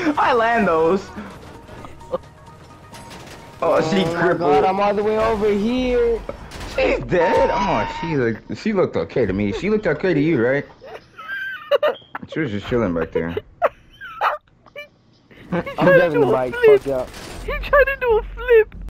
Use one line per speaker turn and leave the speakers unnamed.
I land those. Oh, she's
oh she
crippled.
god, I'm all the way over here.
She's dead. Oh, she looked. She looked okay to me. She looked okay to you, right? She was just chilling back there.
I'm the bike. Fuck.
He tried to do a flip.